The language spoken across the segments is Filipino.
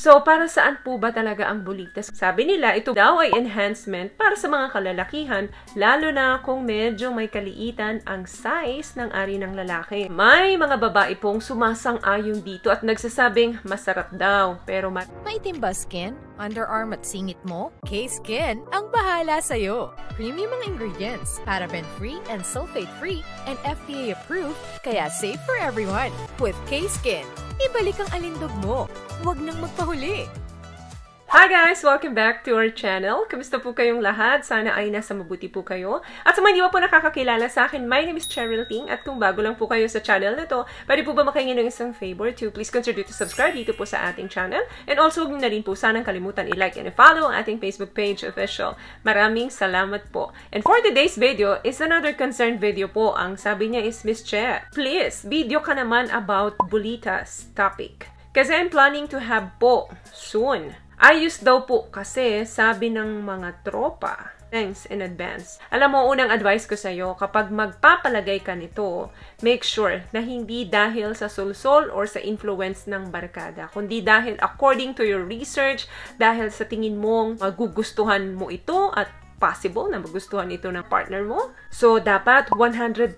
So, para saan po ba talaga ang bulitas? Sabi nila, ito daw ay enhancement para sa mga kalalakihan, lalo na kung medyo may kaliitan ang size ng ari ng lalaki. May mga babae pong sumasang-ayon dito at nagsasabing masarap daw, pero ma- Maitim ba skin? Underarm at singit mo? K-Skin ang bahala sa'yo. Premium ang ingredients, paraben-free and sulfate-free, and FDA-approved, kaya safe for everyone. With K-Skin, ibalik ang alindog mo. Huwag nang magpahuli. Hi guys! Welcome back to our channel. Kamusta po kayong lahat? Sana ay nasa mabuti po kayo. At sa mga hindi po nakakakilala sa akin, my name is Cheryl Ting at kung bago lang po kayo sa channel na to, pwede po ba makahingi ng isang favor to please consider to subscribe dito po sa ating channel. And also, huwag na rin po sanang kalimutan i-like and i-follow ang ating Facebook page official. Maraming salamat po. And for today's video is another concerned video po. Ang sabi niya is, Miss Che, please, video ka naman about bulitas topic. Kasi I'm planning to have po soon. Ayos daw po kasi sabi ng mga tropa. Thanks in advance. Alam mo, unang advice ko sa'yo, kapag magpapalagay ka nito, make sure na hindi dahil sa sulsol or sa influence ng barkada, kundi dahil according to your research, dahil sa tingin mong magugustuhan mo ito at possible na magustuhan ito ng partner mo. So, dapat 100%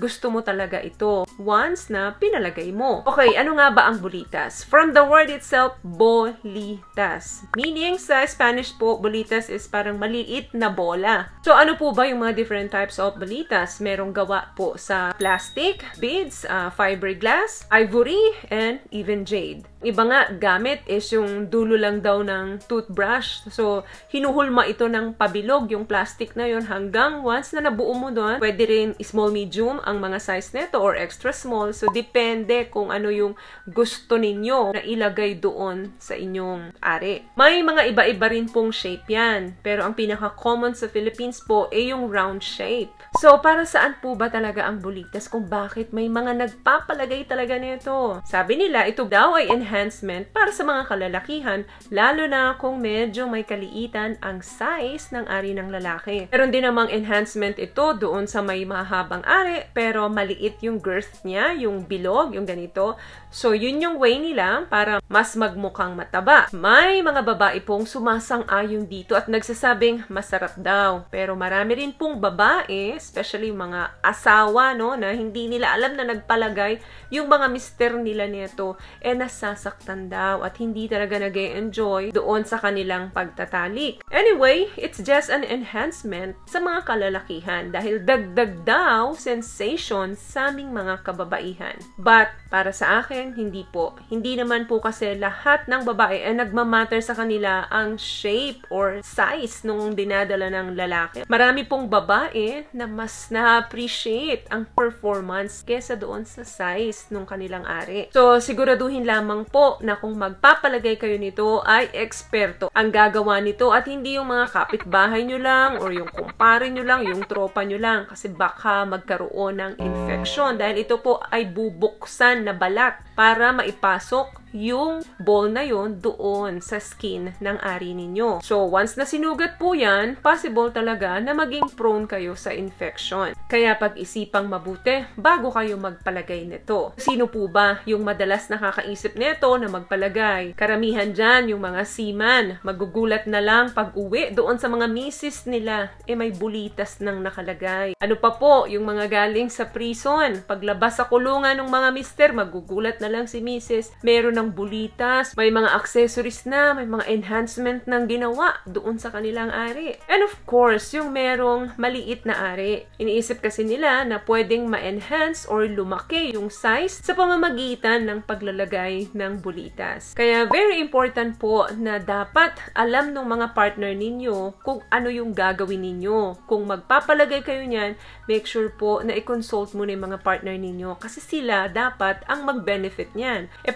gusto mo talaga ito once na pinalagay mo. Okay, ano nga ba ang bolitas? From the word itself, bolitas. Meaning, sa Spanish po, bolitas is parang maliit na bola. So, ano po ba yung mga different types of bolitas? Merong gawa po sa plastic, beads, uh, fiberglass, ivory, and even jade. Iba nga, gamit is yung dulo lang daw ng toothbrush. So, hinuhulma ito ng pabilog yung plastic na yon hanggang once na nabuo mo doon, pwede rin small, medium ang mga size nito or extra small. So, depende kung ano yung gusto ninyo na ilagay doon sa inyong ari. May mga iba-iba rin pong shape yan. Pero ang pinaka-common sa Philippines po ay yung round shape. So, para saan po ba talaga ang bulitas kung bakit may mga nagpapalagay talaga nito? Sabi nila, ito daw ay enhancement para sa mga kalalakihan, lalo na kung medyo may kaliitan ang size ng ari ng lalaki. Meron din namang enhancement ito doon sa may mahabang ari, pero maliit yung girth niya, yung bilog, yung ganito. So, yun yung way nila para mas magmukhang mataba. May mga babae pong sumasang-ayon dito at nagsasabing masarap daw. Pero marami rin pong babae, especially mga asawa, no, na hindi nila alam na nagpalagay yung mga mister nila nito, eh nasasaktan daw at hindi talaga nag enjoy doon sa kanilang pagtatalik. Anyway, it's just an enhancement sa mga kalalakihan dahil dagdag daw sensation sa aming mga kababaihan. But, para sa akin, hindi po. Hindi naman po kasi lahat ng babae ay nagmamatter sa kanila ang shape or size nung dinadala ng lalaki. Marami pong babae na mas na-appreciate ang performance kesa doon sa size nung kanilang ari. So, siguraduhin lamang po na kung magpapalagay kayo nito ay eksperto. Ang gagawa nito at hindi yung mga kapitbahay nyo lang or yung kumpare nyo lang, yung tropa nyo lang kasi baka magkaroon ng infection. Dahil ito po ay bubuksan na balat para maipasok yung ball na yon doon sa skin ng ari ninyo. So, once na sinugat po yan, possible talaga na maging prone kayo sa infection. Kaya pag-isipang mabuti bago kayo magpalagay nito. Sino po ba yung madalas nakakaisip nito na magpalagay? Karamihan dyan yung mga seaman. Magugulat na lang pag uwi doon sa mga misis nila, eh may bulitas nang nakalagay. Ano pa po yung mga galing sa prison? Paglabas sa kulungan ng mga mister, magugulat na lang si misis. Meron ng bulitas, may mga accessories na, may mga enhancement ng ginawa doon sa kanilang ari. And of course, yung merong maliit na ari. Iniisip kasi nila na pwedeng ma-enhance or lumaki yung size sa pamamagitan ng paglalagay ng bulitas. Kaya very important po na dapat alam ng mga partner ninyo kung ano yung gagawin ninyo. Kung magpapalagay kayo niyan, make sure po na i-consult mo na yung mga partner ninyo kasi sila dapat ang mag-benefit niyan. E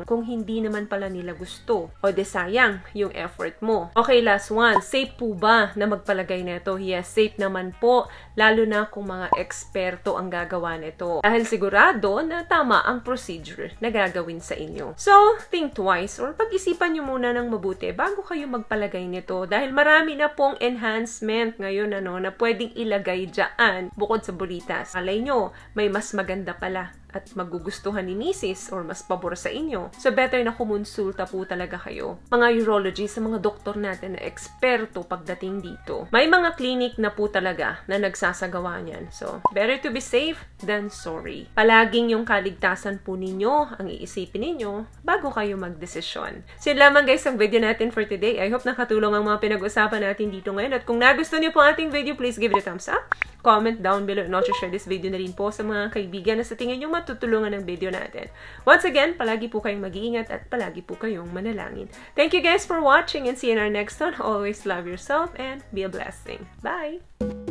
papano kung hindi naman pala nila gusto. O de sayang yung effort mo. Okay, last one. Safe po ba na magpalagay nito? Yes, safe naman po. Lalo na kung mga eksperto ang gagawa nito. Dahil sigurado na tama ang procedure na gagawin sa inyo. So, think twice or pag-isipan nyo muna ng mabuti bago kayo magpalagay nito. Dahil marami na pong enhancement ngayon ano, na pwedeng ilagay dyan bukod sa bulitas. Alay nyo, may mas maganda pala at magugustuhan ni misis or mas pabor sa inyo. So better na kumonsulta po talaga kayo. Mga urology sa mga doktor natin na eksperto pagdating dito. May mga clinic na po talaga na nagsasagawa niyan. So better to be safe than sorry. Palaging yung kaligtasan po ninyo ang iisipin ninyo bago kayo magdesisyon. So yun lamang guys ang video natin for today. I hope nakatulong ang mga pinag-usapan natin dito ngayon. At kung nagustuhan niyo po ating video, please give it a thumbs up. Comment down below and also share this video na rin po sa mga kaibigan na sa tingin nyo matutulungan ng video natin. Once again, palagi po kayong mag-iingat at palagi po kayong manalangin. Thank you guys for watching and see you in our next one. Always love yourself and be a blessing. Bye!